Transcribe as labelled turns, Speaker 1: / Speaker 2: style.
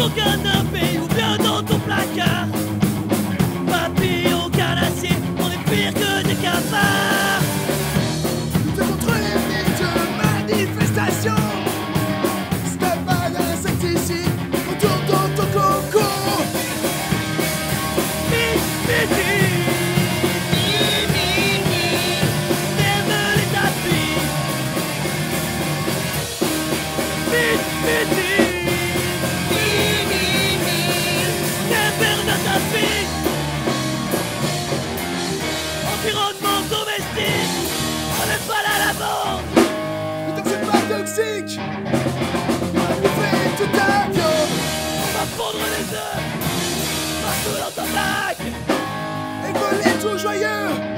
Speaker 1: ton canapé ou bien dans ton placard. Papillon carnassier, on est pire que des cafards.
Speaker 2: Contre les de manifestation, c'est pas
Speaker 1: d'insecticide.
Speaker 2: Et venez tout joyeux